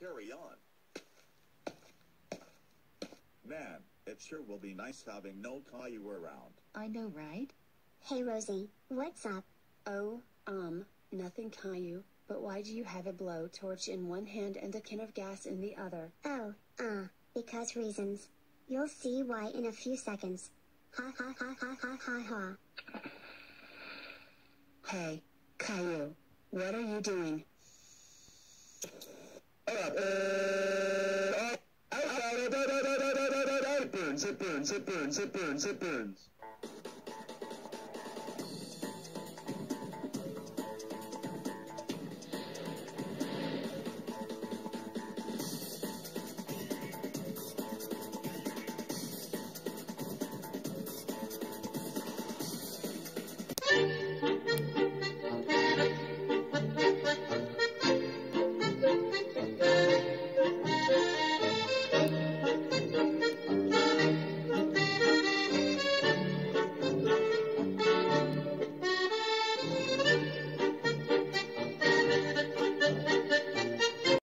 carry on. Man, it sure will be nice having no Caillou around. I know, right? Hey Rosie, what's up? Oh, um, nothing Caillou, but why do you have a blowtorch in one hand and a can of gas in the other? Oh, uh, because reasons. You'll see why in a few seconds. Ha ha ha ha ha ha ha. Hey, Caillou, what are you doing? It burns, it burns, it burns, it burns, it burns.